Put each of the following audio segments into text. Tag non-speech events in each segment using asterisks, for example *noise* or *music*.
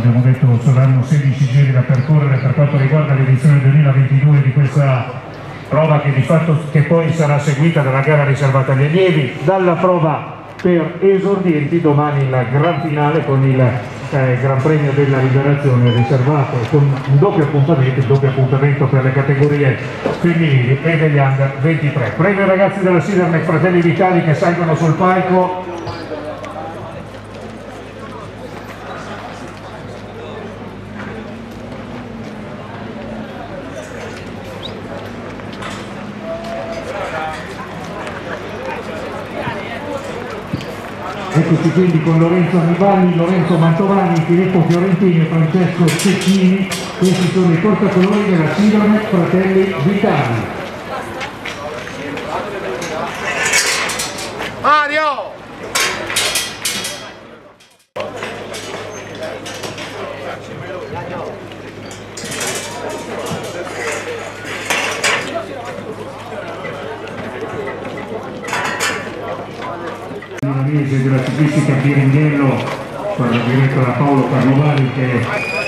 abbiamo detto saranno 16 giri da percorrere per quanto riguarda l'edizione 2022 di questa prova che di fatto che poi sarà seguita dalla gara riservata agli allievi, dalla prova per esordienti, domani il gran finale con il eh, Gran Premio della Liberazione riservato con un doppio appuntamento, il doppio appuntamento per le categorie femminili e degli under 23. Prego i ragazzi della Sidermec Fratelli Vitali che salgono sul palco Eccoci quindi con Lorenzo Annibali, Lorenzo Mantovani, Filippo Fiorentini e Francesco Cecchini. Questi sono i portacolori della Silone Fratelli Vitali. Mario! Ciclistica Birenghello diretta da Paolo Carnovali che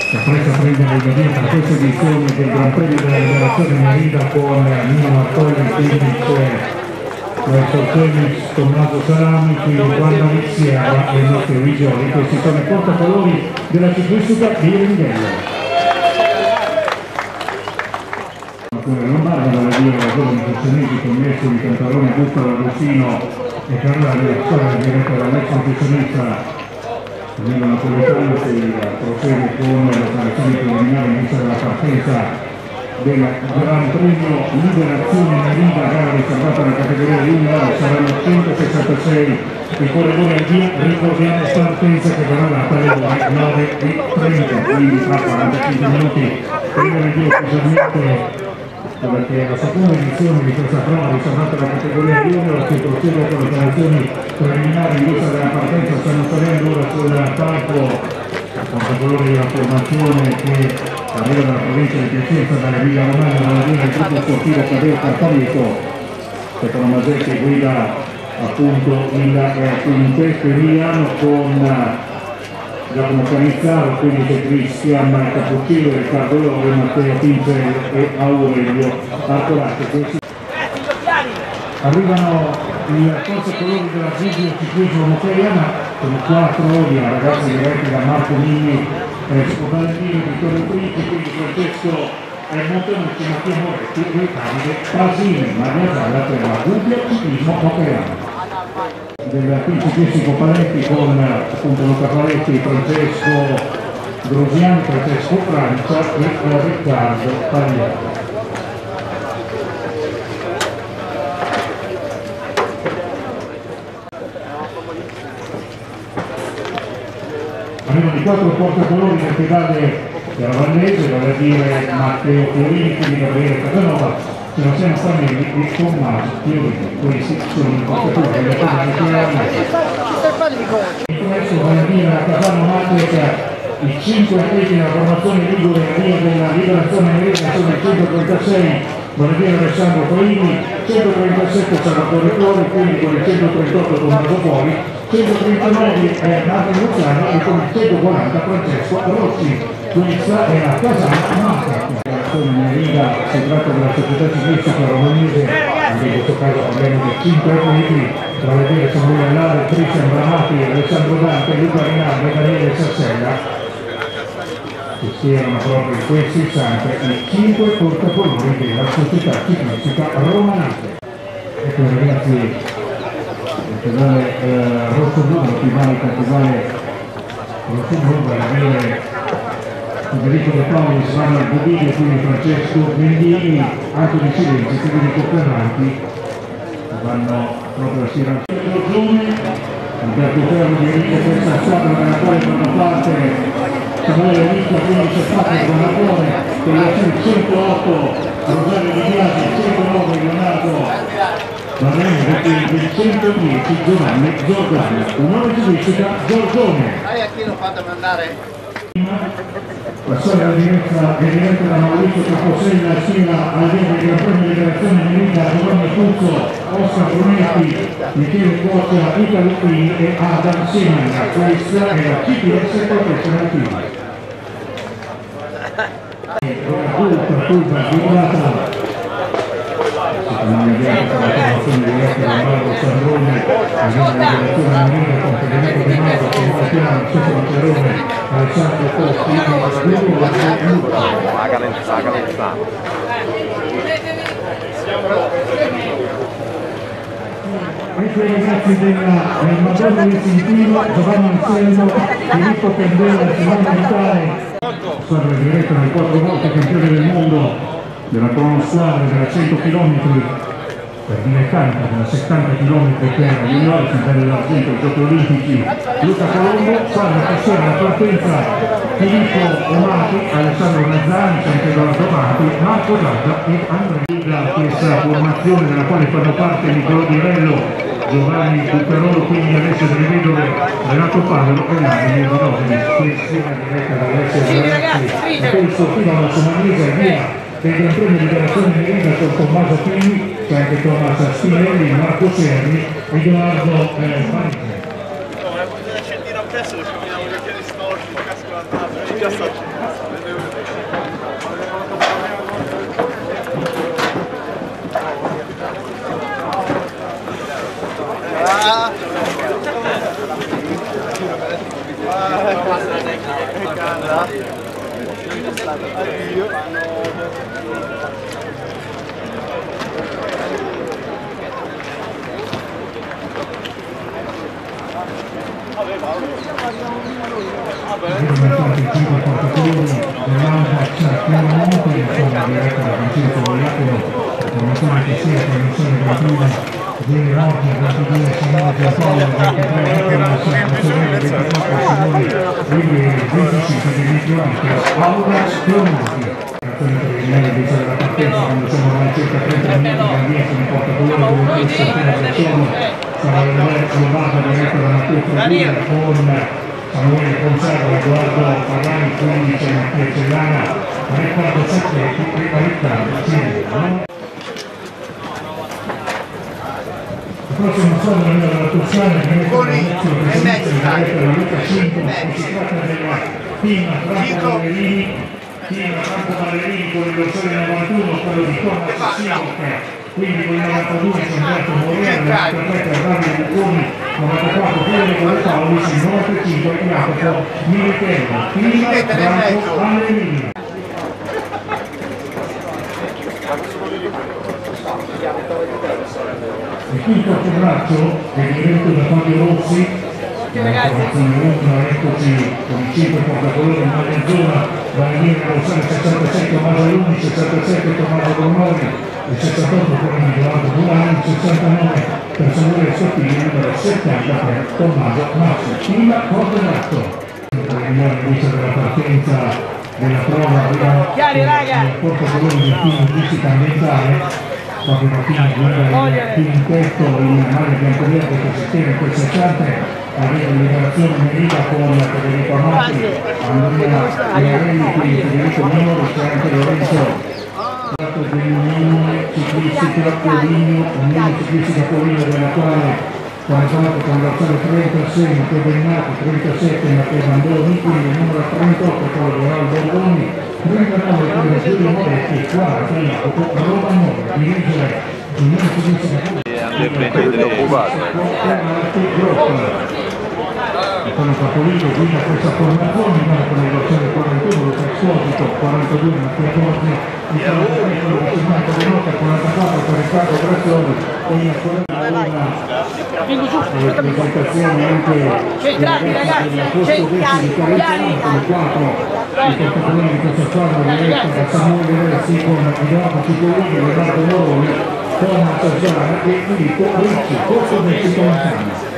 si appresta a prendere il via per questa edizione del Gran Premio della Liberazione Merida con Nino Martoli, Felice, Verso Felix, Tommaso Salami, quindi Guarda Viziera e Matteo Vigioli. Questi sono i portacolori della ciclistica Birenghello. Ancora Lombarda, vale a dire la zona di Costonesi, commesso di Cantarone, Buffa, Agostino e per la direzione diretta dall'ex professionista Danilo Napoletano che procede con l'operazione preliminare in vista della partenza del Gran Premio Liberazione Merida, gara riservata alla categoria junior, saranno 166 i corridori al via, ricordiamo partenza che verrà data alle ore 9.30, quindi tra 45 minuti. Prima di ufficialmente perché la seconda edizione di questa prova riservata alla categoria junior si procede con le operazioni preliminari in vista della partenza stanno salendo ora sul palco con colore della formazione che arriva dalla provincia di Piacenza dalle Villa Romana dalla linea del gruppo sportivo Cadeo Cartarico Stefano Masetti guida appunto il eh, quintetto Emiliano con Giacomo Canizzaro, c'è Cristian Cappuccino, Riccardo Lore, Matteo Pincel e Aurelio Arcolacci. Arrivano il corso colori della Gigi Ciclismo Monteiana, sono quattro via, ragazzi diretti da Marco Mini, Espo Valentino, Vittorio Princi, quindi Francesco Montenucci, Mattia Moretti Davide Pasini, Maria Gialla per la Gubbia Ciclismo Monteiana del principessico Paletti con appunto Luca Paletti, Francesco Grosiani, Francesco Francia e Riccardo Pagliato. Arrivano i quattro portacolori del pedale della Vallese, vale a dire Matteo Fiorini, quindi Gabriele Casanova, se non siamo Fanelli e Tommaso Fiorini, questi sono i portatori della pedale Adesso vale a dire a Casano Matteca i 5 atleti della formazione Ligure via della liberazione Merida sono i 136 vale a dire Alessandro Coini 137 Salvatore Fuori quindi con il 138 Tommaso Fuori. 139 è Marco Luciano e con il 140 Francesco Rossi. Questa è la Casano Matteca Merida si tratta della società ciclistica romanese anche in questo caso parliamo di 5 atleti tra le dire Samuele Allare, Cristian Bramati, Alessandro Dante, Luca Rinaldo e Daniele Sassella che si erano proprio in questi istanti i 5 portacolori della società ciclistica romanese. Ecco ragazzi il pedale eh, rosso blu l'ottimale cattivale rosso blu vale a dire Federico De Paoli, Svana Bobini e quindi Francesco Mendini, anche di Silenzio, Federico Ferranti vanno proprio a Siracusa. Alberto Ferro dirige questa squadra della quale fanno parte Samuele Nicco, quindi c'è Patrick Bonagone, con la 108 Rosario Di Biasi, 109 Leonardo Barreno, quindi il 110 Giovanni Giordano, un nome ciclistica Giorgione. Sai a chi l'ho fatto mandare La storia è diretta da Maurizio Caposella sia al via del Premio Liberazione Merita, Giovanni Puzzo, Oscar Brunetti, Michele Cuoccia, Italo Qui e Adam Simon. Questa è la CPS Professional Team. Curva guidata immediata con la formazione diretta da Mauro Sandrone, la liberazione De Piano, Cesare Maccherone, Alessandro Costi, Guido e Luca. La calenza, la calenza. Ecco i ragazzi della, del Madonna Distintivo, Giovanni Anselmo, Filippo Candela, Simone Vitale, squadra diretta nel quattro volte campione del mondo della cronosquadra della 100 km per dilettanti, della 70 km per gli junior, finale dell'argento ai giochi olimpici, Luca Colombo, salve passare la partenza Filippo Omati, Alessandro Mazzani, Sanchedoardo Amati, Marco Gadda e Andrea da questa formazione della quale fanno parte Nicolò Di Rello, Giovanni Cuccarolo, quindi adesso delle vedove Renato Paolo e Mario Rovini, questa è diretta dall'essere ragazzi, e poi Sofino Massomanese via del Gran Premio Liberazione Merida con Tommaso Pini, c'è anche Tommaso Spinelli, Marco Serri, Edoardo eh, Marino. accendino appresso che finiamo gli occhiali storti, casco la tavola, già sto Firmati i cinque portatori dell'Alba Pianomonte, insomma diretta da Francesco Vogliacono, formazione che sia trasmissione gratuita di Roggi, 22 Simone Giampaolo, 23 Nicola Sorelle, 24 Simone Righi, 25 di Nicolante, Aura Pianomonti. Azione preliminare invece della partenza quando siamo a circa 30 minuti dal via con il portatore con il sapere del sono sarà elevata diretta da Matteo Fredina con Samuele Conserva, Edoardo Parlani, 15 Mattia Cellana, Riccardo Sacchetti e Riccardo Cirino. La prossima squadra è della Toscana, che mette la Mezzo Presidente, diretta da Luca Cinto, si tratta della team Franco Ballerini, team Franco Ballerini con il dorsale 91, quello di Thomas Silke, quindi con il 92 sono andato Morello, 93 Davide Bucconi, 94 Federico De Paulis, 95 Jacopo Militello, team Franco Ballerini. Il quinto abbraccio è diretto da Fabio Rossi, la formazione ultima, eccoci con i 5 portacolori in maglia zona, Valeriano Rossano 67, Tommaso Luni, 67 Tommaso Bornoli, il 68 per Nicolano Bulani, il 69 per Samuele Sottili, il numero 70 per Tommaso Massi. Prima. Preliminare invece della partenza della prova abbiamo il portacolori del team fisica ambientale Fabio Martini guida il quintetto in maglia bianconera che consisteva in quel 60 aveva liberazione Merida con Federico Amati, Andrea Iarelli, quindi Federico Minori, c'è anche Lorenzo Dato dell'Unione Ciclistica Poligno, Unione Ciclistica Poligno della quale qualificato con l'azione 36 Matteo Bennato, 37 Matteo Bandoni, quindi il numero 38 poi Geraldo Bordoni, 39 con Giulio Moretti, 40 Jacopo Romagnoli, dirige l'Unione Ciclistica Poligno. Sono Capolino, guida questa formazione, ma con il dorsale 41, Luca Esposito, 42 Mattia Borgi, il 43 quello che si manca di nota, 44 per Riccardo Grazioni, e la presentazione anche Centrati, ragazzi, della posto 10 di Caricano, con 4 i portatori di questa squadra da Samuele Ressi con Edoardo Cipollini, Leonardo Moroni, Thomas Zara e Filippo Ricci, corso 20 lontano.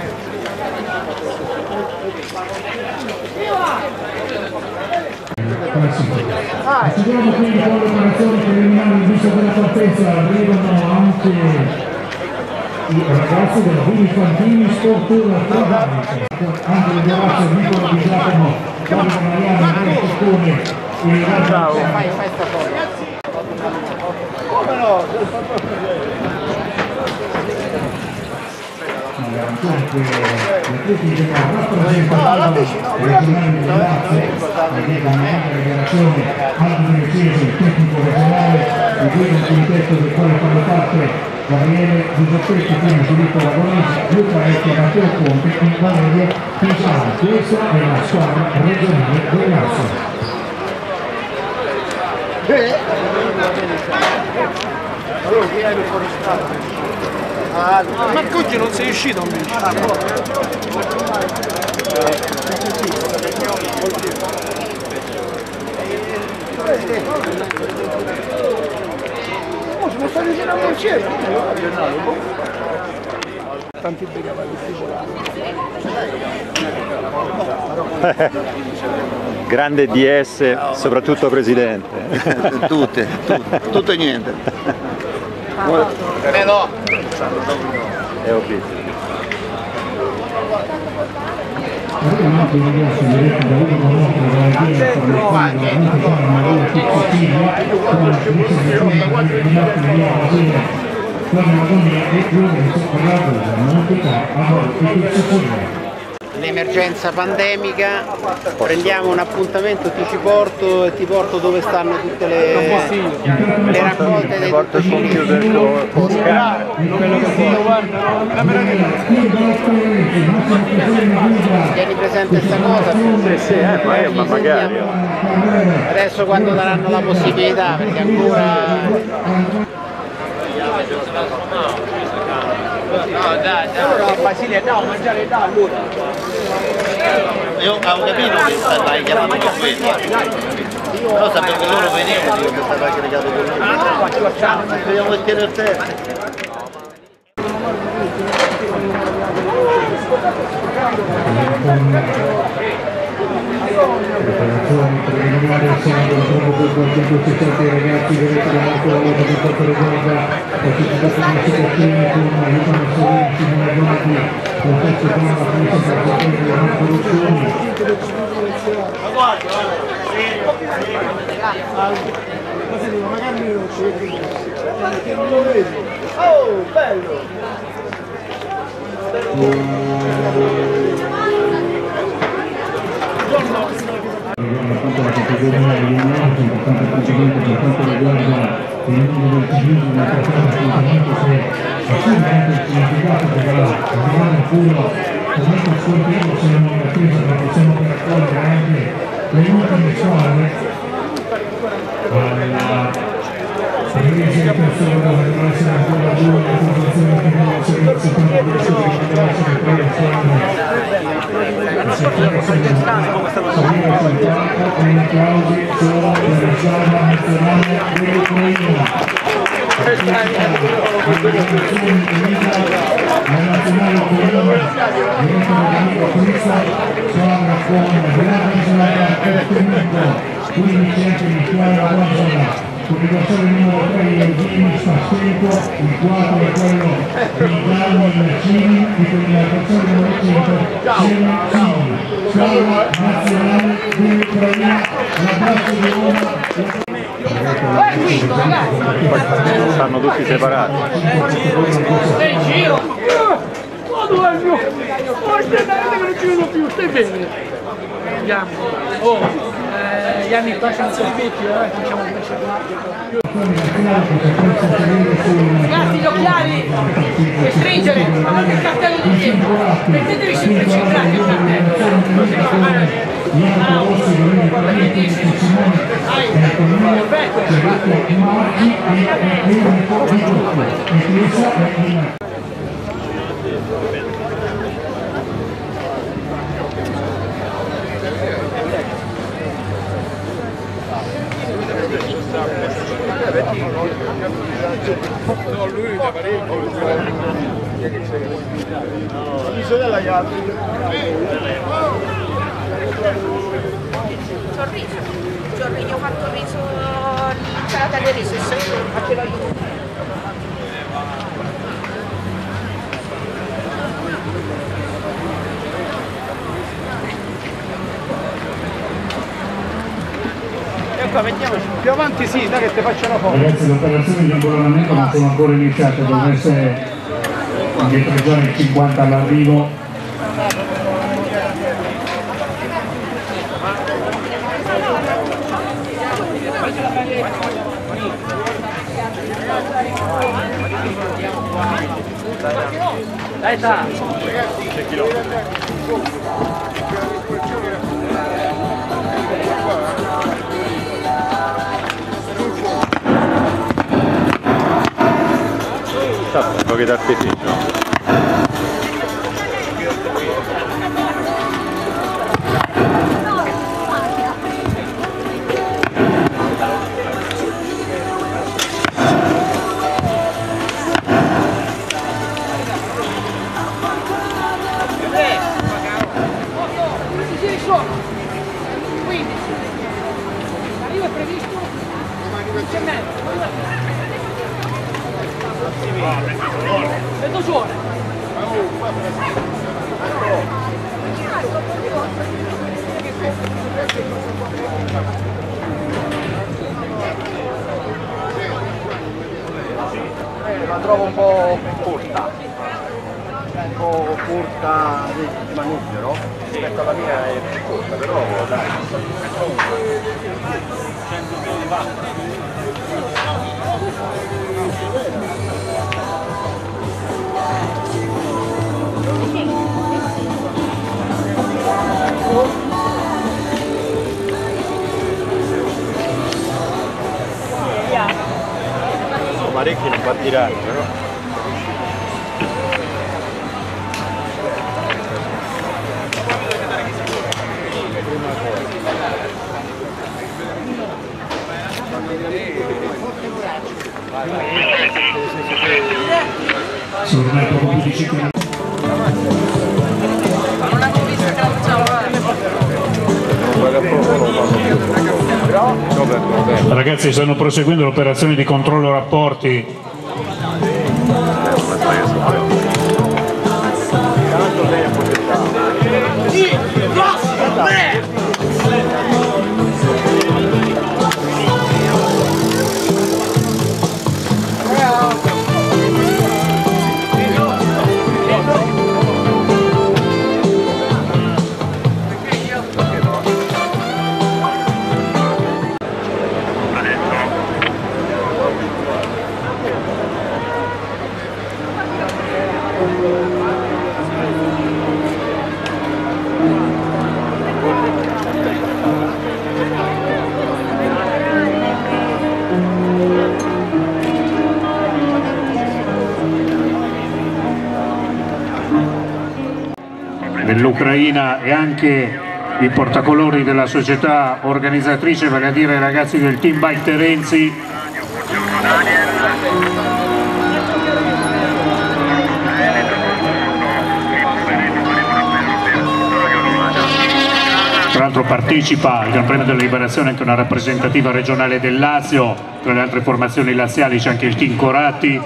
Procediamo quindi con le operazioni preliminari in vista della partenza, arrivano anche i ragazzi della Vini Fantini Sportura Travalica, Angelo Gavazzo, Nicola Di Giacomo, Davide Mariano, Andrea Coccone, il ragazzo Fai, fai sta foto. Dunque, le tecniche che rappresentavano regionali del Lazio, vedete una grande rivelazione, Aldo Diocese, tecnico regionale, di cui un quintetto del quale fanno parte Gabriele Giuseppetti, quindi Filippo Lagonese, Luca Vecchio, Matteo Conte e Valerio Pisano. Questa è la squadra regionale del Lazio. Ma oggi non sei uscito? Oh, si può stare vicino a Montiero? Tanti bei cavalli Grande DS, soprattutto presidente. tutte, tutte, tutto e niente. *laughs* Ne no. È ok. Al centro, al centro. Parlato da Monte Carlo a voi e Pizzettini L'emergenza pandemica, prendiamo un appuntamento, ti ci porto e ti porto dove stanno tutte le, le raccolte dei camera Tieni presente sta cosa? Sì, sì, eh, ma, ma magari. Adesso quando daranno la possibilità, perché ancora Allora Basile andiamo a mangiare da allora. Io avevo capito che stavi chiamando con quelli. Però sapevo che loro venivano, dico che stava aggregato con loro. Vediamo che tiene il tempo. Preparazione preliminare sono proprio per qualche costante ai ragazzi che avete davanti alla lotta per quanto riguarda partecipazione alle situazioni con Luca Massolini, Simone Donati, Francesco Poma, Felice Francesco e Marco Rossoni. Oh, bello! Categoria regionale, importante appuntamento per quanto riguarda il mondo del ciclismo, un importante appuntamento se il significato che va arrivare a Culo comunque scontiamo siamo in attesa perché siamo per accogliere anche le ultime squadre alla presa di persone che devono essere ancora due le formazioni che essere il secondo adesso che devono essere tre le squadre il settore secondario salire sul campo e gli applausi sono per la squadra nazionale dell'Ucraina la nazionale ucraina diretta da Danilo Crista squadra con grande giornata e ottenuto 15 anche di squadra Guazzara Comunicazione numero 3 di Eugeni Stasseco, il 4 è quello di Gallo Mercini e comunicazione numero 5 Celestini, squadra nazionale dell'Ucraina, l'abbraccio di Roma. Stanno tutti separati. Stai in giro! Il mio? Oh, stai che non ci vedo più, stai bene? Andiamo. Oh, eh, gli anni passano tutti, eh, facciamo Ragazzi, gli occhiali! Per stringere! Guardate il cartello di dietro! Mettetevi sempre centrati il cartello! L'isola agli altri. Sorriso. Sorriso, ho fatto il riso, l'insalata di riso, sì, anche la qua, mettiamoci. Più avanti sì, dai che ti faccio una foto. Ragazzi le operazioni di abbonamento non sono ancora iniziate, dovreste indietreggiare il 50 all'arrivo. Dai, sta. Un po' che d'artificio. Mezz'ora. Eh, la trovo un po' corta. Un po' corta di manubrio, rispetto alla mia è più corta, però dai. Parecchi non va a tirare, però. Sono ormai poco più di 5 minuti. Guarda poco lo fanno. No, per no, Ragazzi stanno proseguendo l'operazione di controllo rapporti dell'Ucraina e anche i portacolori della società organizzatrice, vale a dire i ragazzi del team Bike Terenzi. L'altro partecipa al Gran Premio della Liberazione anche una rappresentativa regionale del Lazio, tra le altre formazioni laziali c'è anche il Team Coratti,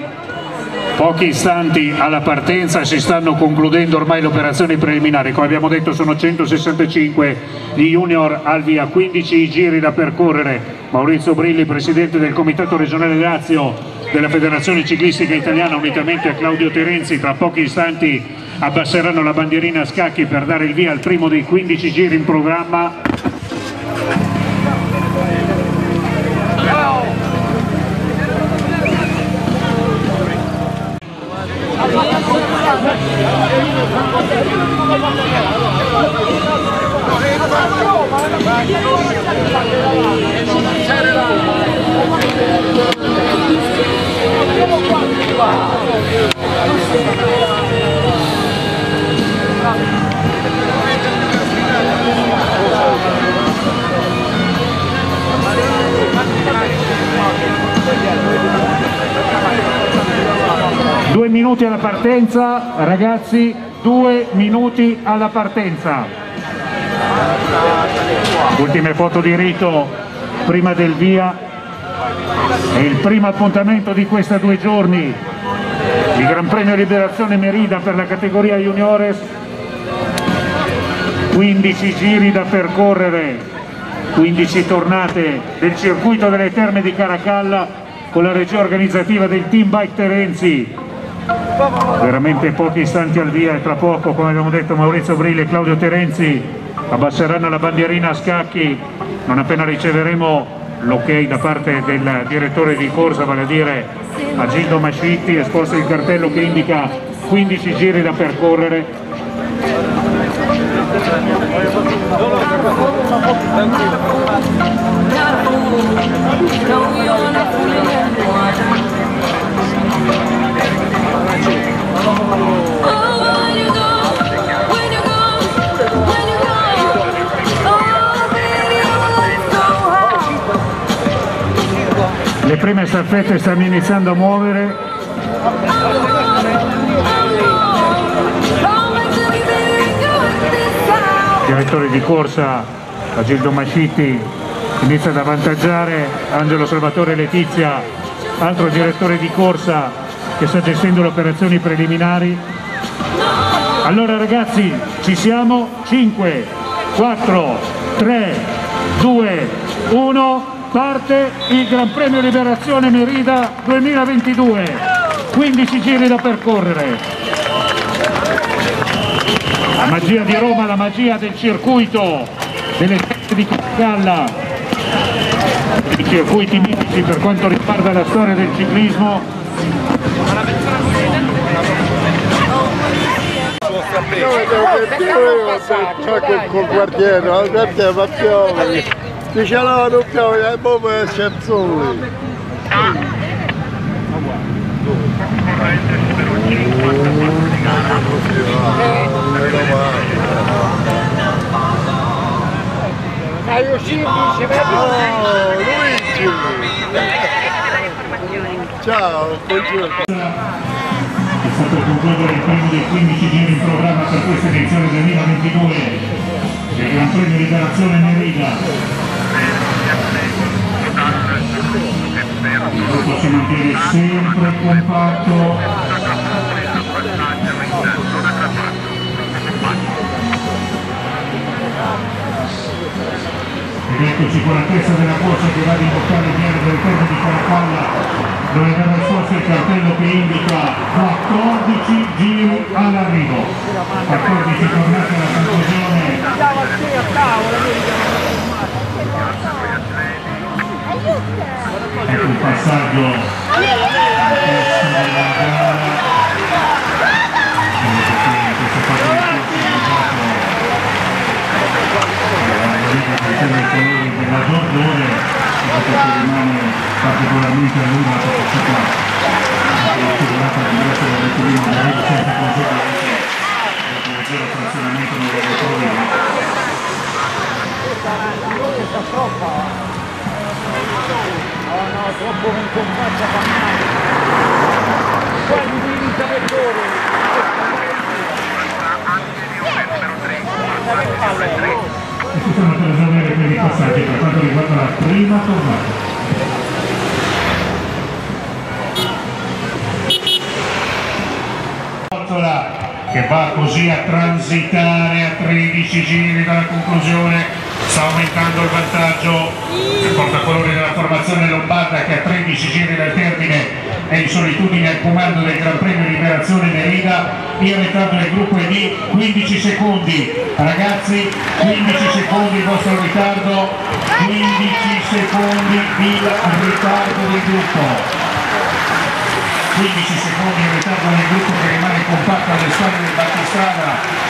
Pochi istanti alla partenza si stanno concludendo ormai le operazioni preliminari, come abbiamo detto sono 165 gli junior al via, 15 giri da percorrere. Maurizio Brilli, presidente del Comitato regionale Lazio della Federazione Ciclistica Italiana, unitamente a Claudio Terenzi, tra pochi istanti abbasseranno la bandierina a scacchi per dare il via al primo dei 15 giri in programma. Due minuti alla partenza, ragazzi, due minuti alla partenza. Ultime foto di rito prima del via. E il primo appuntamento di questi due giorni, il Gran Premio Liberazione Merida per la categoria Juniores, 15 giri da percorrere. 15 tornate del circuito delle terme di Caracalla con la regia organizzativa del Team Bike Terenzi. Veramente pochi istanti al via e tra poco, come abbiamo detto, Maurizio Brilli e Claudio Terenzi abbasseranno la bandierina a scacchi. Non appena riceveremo l'ok da parte del direttore di corsa, vale a dire Agildo Mascitti, esposto il cartello che indica 15 giri da percorrere le prime staffette stanno iniziando a muovere direttore di corsa Agildo Mascitti. Inizia ad avvantaggiare Angelo Salvatore Letizia altro direttore di corsa che sta gestendo le operazioni preliminari. Allora ragazzi ci siamo. 5 4 3 2 1 parte il Gran Premio Liberazione Merida 2022 15 giri da percorrere la magia di Roma, la magia del circuito delle teste di Calla i circuiti mitici per quanto riguarda la storia del ciclismo col quartiere, il quartiere ma piove. Dice no, non piove, e poi c'è il sole. Oh, Luigi! Ciao, buongiorno. è stato concludere il primo dei 15 giri in programma per questa edizione 2022 del Gran Premio Liberazione Merida. Il gruppo si mantiene sempre compatto. Ed eccoci con la testa della corsa che va ad imboccare il piano del terno di Caracalla dove verrà esposto il cartello che indica 14 giri all'arrivo. 14 tornate alla conclusione. Ecco il passaggio usato la colori della Giordone che rimane particolarmente a lungo la capacità considerata l'ingresso del rettilineo da arrivo senza conseguenze dopo il zero frazionamento nei lavoratori e si sono per esaurire quindi i passaggi per quanto riguarda la prima tornata che va così a transitare a 13 giri dalla conclusione sta aumentando il vantaggio il portacolore della formazione lombarda che a 13 giri dal termine è in solitudine al comando del Gran Premio Liberazione Merida il ritardo del gruppo è di 15 secondi. Ragazzi 15 secondi il vostro ritardo. 15 secondi il ritardo del gruppo. 15 secondi in ritardo nel gruppo che rimane compatto alle spalle del battistrada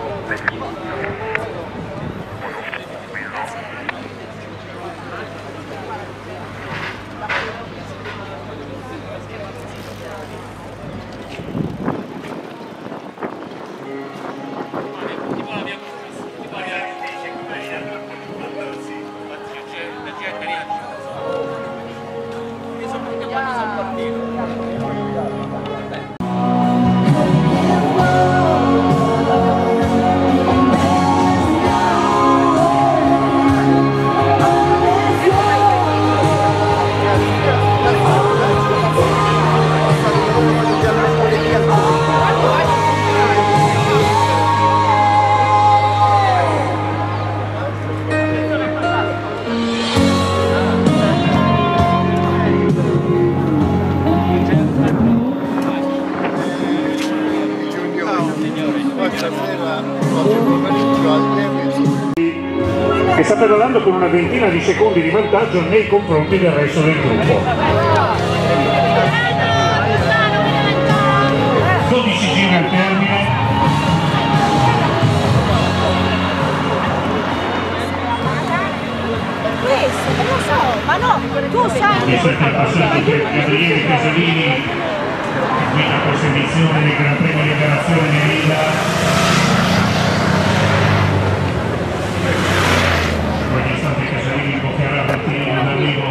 pedalando con una ventina di secondi di vantaggio nei confronti del resto del gruppo. 12 giri al termine, Questo, non lo so, ma no, tu sai. questo è il passaggio per Gabriele Casalini, guida questa edizione del Gran Premio Liberazione Merida. Ogni istante Casalini imboccherà Bertini all'arrivo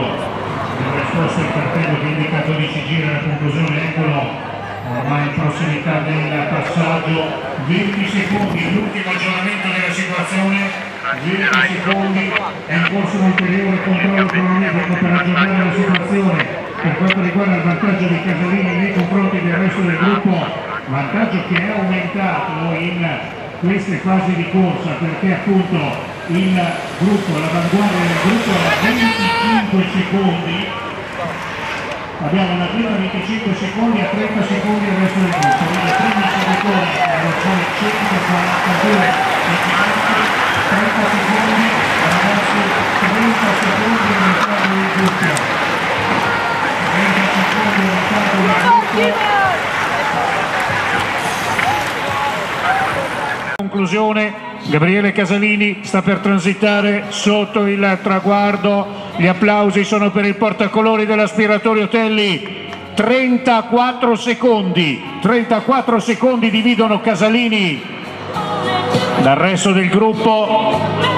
in risposta al cartello che indica 12 giri alla conclusione, eccolo ormai in prossimità del passaggio, 20 secondi, l'ultimo aggiornamento della situazione, 20 secondi, è in corso un ulteriore controllo cronometrico per aggiornare la situazione. Per quanto riguarda il vantaggio di Casalini nei confronti del resto del gruppo, vantaggio che è aumentato in queste fasi di corsa perché appunto il gruppo, l'avanguardia del gruppo a 25 secondi. Abbiamo la prima 25 secondi a 30 secondi il resto del gruppo. Quindi prima secondi erano poi 142 secondi 30 secondi ragazzi 30 secondi in ritardo del gruppo. 30 secondi in ritardo del gruppo. Conclusione Gabriele Casalini sta per transitare sotto il traguardo. Gli applausi sono per il portacolori dell'aspiratorio Telli 34 secondi 34 secondi dividono Casalini dal resto del gruppo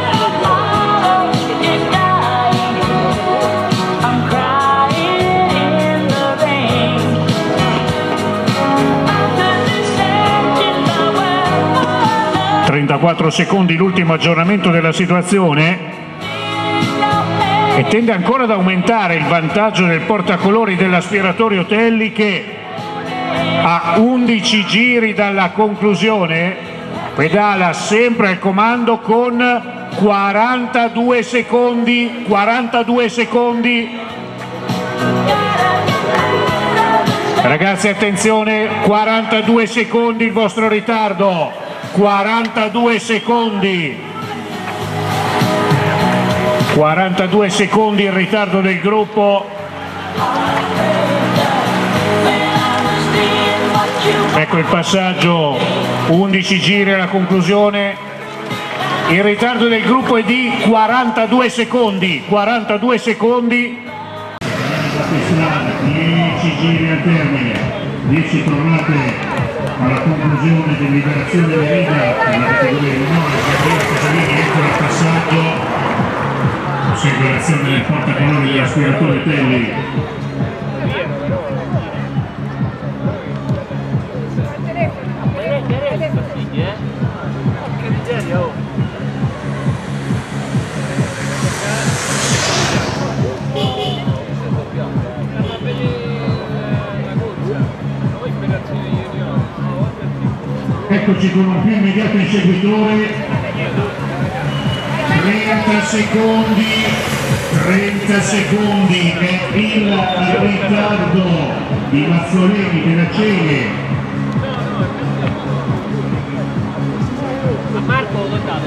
34 secondi l'ultimo aggiornamento della situazione. E tende ancora ad aumentare il vantaggio del portacolori dell'aspiratorio Telli che a 11 giri dalla conclusione pedala sempre al comando con 42 secondi 42 secondi. Ragazzi attenzione 42 secondi il vostro ritardo 42 secondi. 42 secondi il ritardo del gruppo. Ecco il passaggio. 11 giri alla conclusione. Il ritardo del gruppo è di 42 secondi. 42 secondi. 10 giri al termine. 10 tornate alla conclusione di liberazione Merida nella categoria minore Gabriele Casalini entra il passaggio segue l'azione del portacolori dell'aspiratore Telli Eccoci con un più immediato inseguitore. 30 secondi 30 secondi è il ritardo di Mazzolini della Cele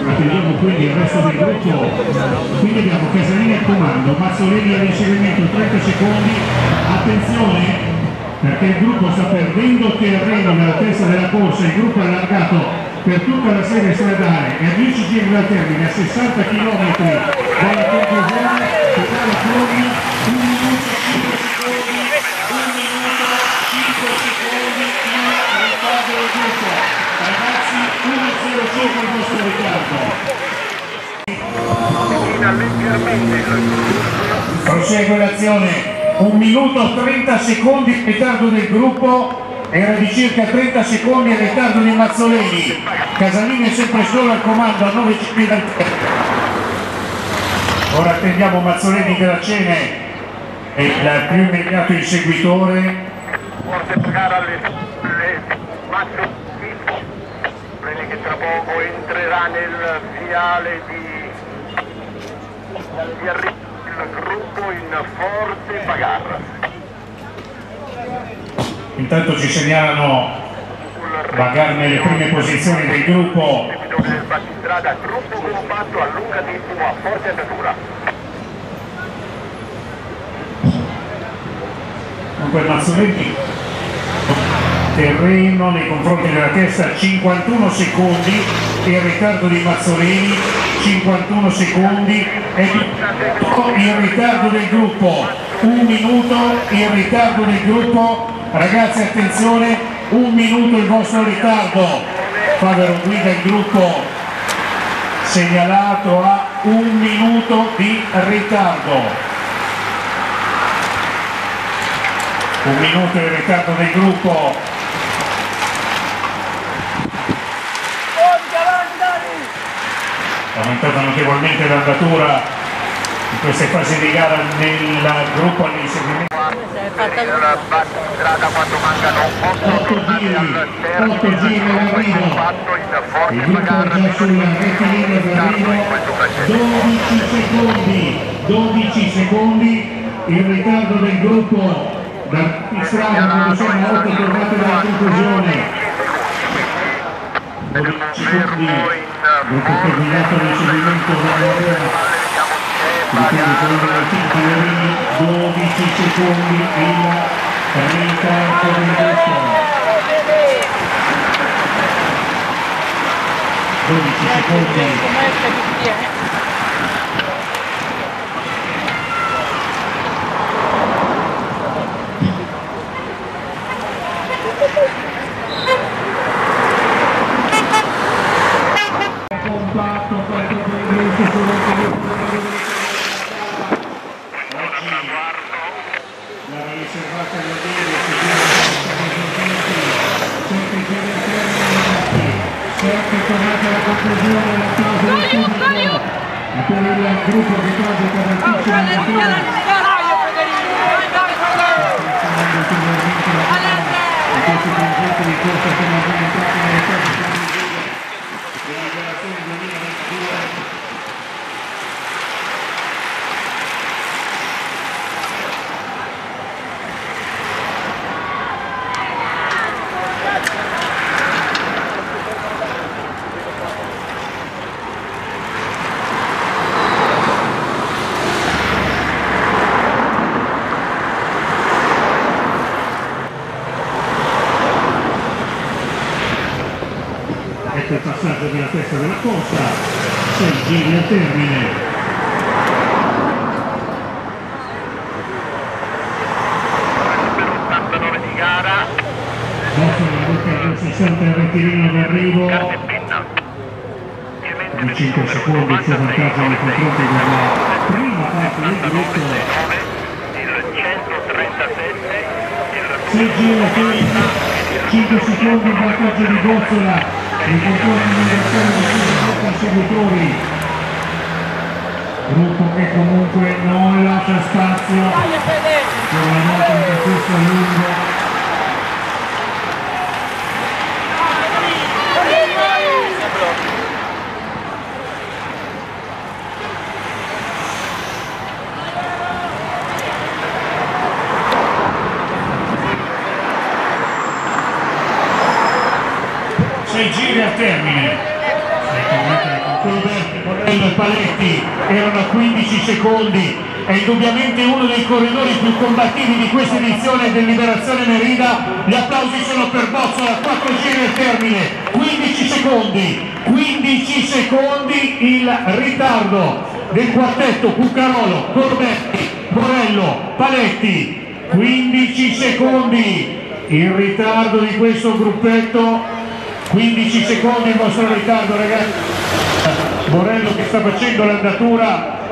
attendiamo quindi il resto del gruppo. Quindi abbiamo Casalini al comando Mazzolini all'inseguimento 30 secondi. Attenzione perché il gruppo sta perdendo terreno nella testa della corsa, il gruppo è allargato per tutta la serie stradale e a 10 giri dal termine, a 60 km dalla conclusione, totale fuori 1 minuto 5 secondi, 1 minuto 5 secondi il ritardo del gruppo. Ragazzi, 1-0 il vostro ritardo. Prosegue l'azione un minuto 30 secondi il ritardo del gruppo. Era di circa 30 secondi il ritardo di Mazzoleni. Casalini è sempre solo al comando a 9 cm dal ora attendiamo Mazzoleni della Cene e il più immediato inseguitore. Entrerà nel viale di, di il gruppo in Forte Bagarra. intanto ci segnalano Bagar nelle prime posizioni del gruppo gruppo compatto a lungatissimo a forte andatura. Dunque Mazzoleni terreno nei confronti della testa 51 secondi il ritardo di Mazzoleni 51 secondi e il ritardo del gruppo un minuto il ritardo del gruppo. Ragazzi attenzione un minuto il vostro ritardo. Favero guida il gruppo segnalato a un minuto di ritardo. Un minuto il ritardo del gruppo aumentata notevolmente l'andatura in queste fasi di gara nel gruppo all'inseguimento. Quando mancano 8 8 giri, al 8 giri all'arrivo compatto in il Forte è già sulla rettilinea d'arrivo 12 secondi 12 secondi. Il ritardo del gruppo da strada quando sono 8 tornate dalla conclusione. 12 secondi gruppo che è guidato all'inseguimento della Quindi con i tempi Lerini, 12 secondi il ritardo del gruppo 12 secondi compatto per tutto il gruppo sull'ultimo oggi la riservata da dire sette giri terminati sette tornate alla conclusione l'applauso del pubblico e per il gruppo che transita dal Ticino alla fine funzionando ulteriormente la gara e questi progetti di corsa sono già entrati nelle fasi conclusive della generazione 2022 Ecco passaggio della testa della corsa, 6 giri al termine. per 89 di gara. Dopo la ruota del 60 il rettilineo d'arrivo. Di 5 secondi il suo vantaggio nei confronti della prima parte del gruppo. il 137 il 6 giri al termine, 5 secondi il vantaggio di Gozzola nei confronti dell'inversione dei suoi due inseguitori. Gruppo che comunque non lascia spazio per una volta un percorso lungo sei giri al termine Colberto e Paletti erano a 15 secondi. È indubbiamente uno dei corridori più combattivi di questa edizione del Liberazione Merida. Gli applausi sono per Bozzola 4 giri al termine. 15 secondi 15 secondi il ritardo del quartetto Cuccarolo, Corbetti, Morello, Paletti. 15 secondi il ritardo di questo gruppetto. 15 secondi il vostro ritardo ragazzi Morello che sta facendo l'andatura.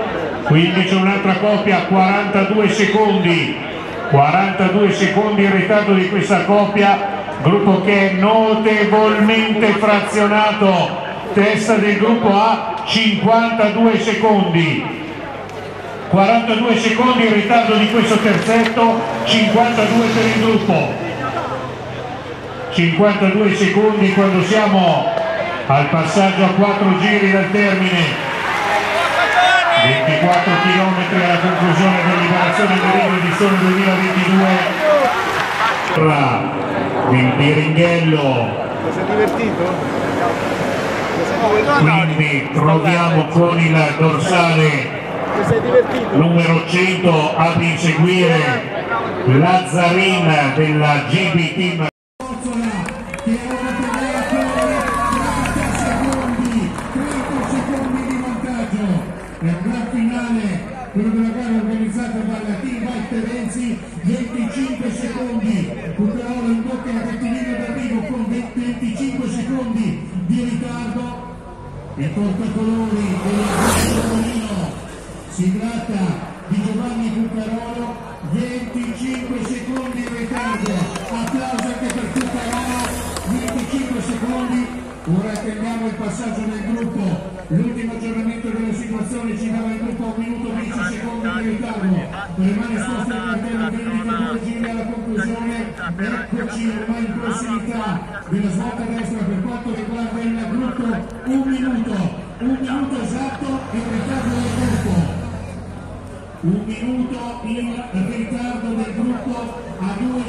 Quindi c'è un'altra coppia 42 secondi. 42 secondi il ritardo di questa coppia, gruppo che è notevolmente frazionato, testa del gruppo a 52 secondi. 42 secondi il ritardo di questo terzetto, 52 per il gruppo. 52 secondi quando siamo al passaggio a 4 giri dal termine. 24 km alla conclusione della liberazione del edizione 2022 tra il divertito? quindi troviamo con il dorsale numero 100 ad inseguire Lazzarin della GB Team quello della gara organizzata dalla Team Bike Terenzi, 25 secondi, Cuccarola in bocca alla cattivina d'arrivo con 25 secondi di ritardo, il portacolori della Torino, si tratta di Giovanni Cuccarolo, 25 secondi in ritardo, applauso anche per Cuccarolo, 25 secondi, ora attendiamo il passaggio nel gruppo, l'ultimo aggiornamento della situazione ci dava il gruppo a un minuto 10 secondi di ritardo, rimane esposta il cartello vendita due giri alla conclusione, eccoci ormai in prossimità della svolta destra per quanto riguarda il gruppo, un minuto, un minuto esatto il ritardo del gruppo. Un minuto il ritardo del gruppo a due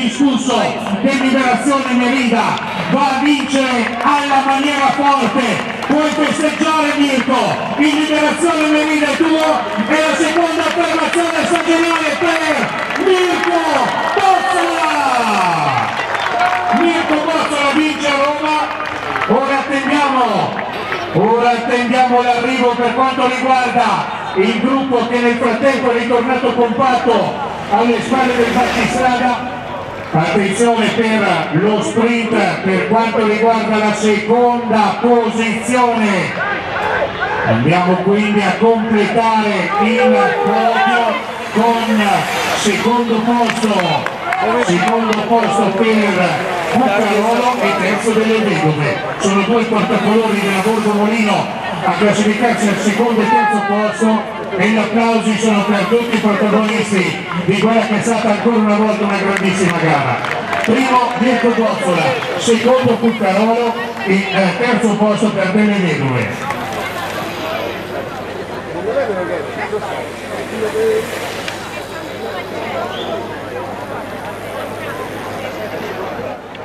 indiscusso liberazione Merida va a vincere alla maniera forte. Puoi festeggiare Mirko? In liberazione Merida è tuo e la seconda affermazione stagionale per Mirko Bozzola Mirko Bozzola vince a Roma. Ora attendiamo ora attendiamo l'arrivo per quanto riguarda il gruppo che nel frattempo è ritornato compatto alle spalle del battistrada attenzione per lo sprint per quanto riguarda la seconda posizione. Andiamo quindi a completare il podio con secondo posto. Secondo posto per Buccarolo e terzo delle vedove sono due portacolori della Borgo Molino a classificarsi al secondo e terzo posto e gli applausi sono per tutti i protagonisti di quella che è stata ancora una volta una grandissima gara. Primo Mirko Bozzola, secondo Cuccarolo e eh, terzo posto per Delle.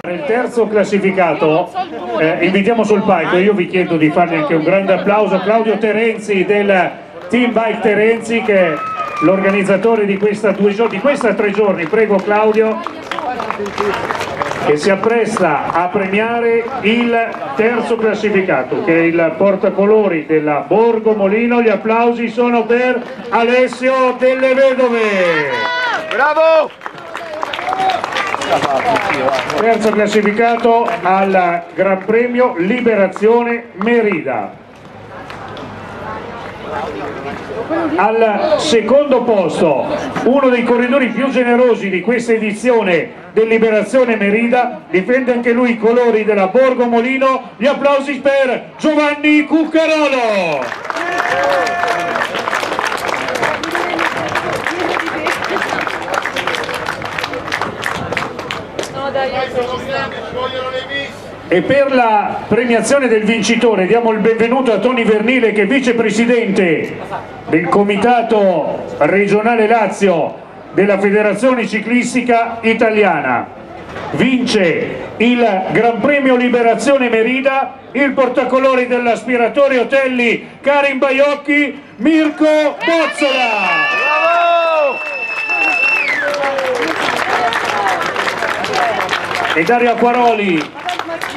Il terzo classificato, eh, invitiamo sul palco, io vi chiedo di fargli anche un grande applauso Claudio Terenzi del Team Bike Terenzi che è l'organizzatore di questa due giorni, di questa tre giorni, prego Claudio, che si appresta a premiare il terzo classificato che è il portacolori della Borgo Molino, gli applausi sono per Alessio Delle Vedove. Bravo! Terzo classificato al Gran Premio Liberazione Merida. Al secondo posto, uno dei corridori più generosi di questa edizione del Liberazione Merida, difende anche lui i colori della Borgo Molino. Gli applausi per Giovanni Cuccarolo. E per la premiazione del vincitore diamo il benvenuto a Toni Vernile che è vicepresidente del Comitato Regionale Lazio della Federazione Ciclistica Italiana. Vince il Gran Premio Liberazione Merida, il portacolori dell'aspiratore Otelli Karim Baiocchi, Mirko Bozzola. E Dario Acquaroli,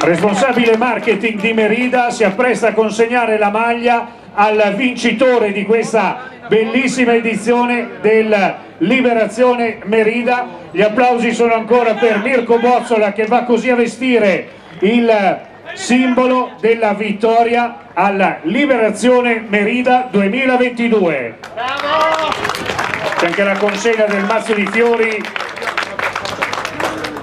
responsabile marketing di Merida, si appresta a consegnare la maglia al vincitore di questa bellissima edizione del Liberazione Merida. Gli applausi sono ancora per Mirko Bozzola che va così a vestire il simbolo della vittoria alla Liberazione Merida 2022. C'è anche la consegna del mazzo di fiori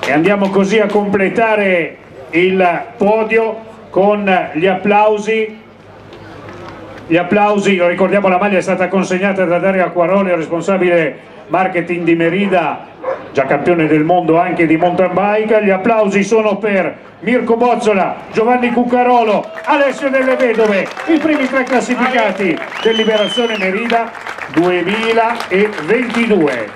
e andiamo così a completare il podio con gli applausi. Gli applausi, lo ricordiamo la maglia è stata consegnata da Dario Acquaroli, responsabile marketing di Merida, già campione del mondo anche di mountain bike, gli applausi sono per Mirko Bozzola, Giovanni Cuccarolo, Alessio Delle Vedove, i primi tre classificati del Liberazione Merida 2022.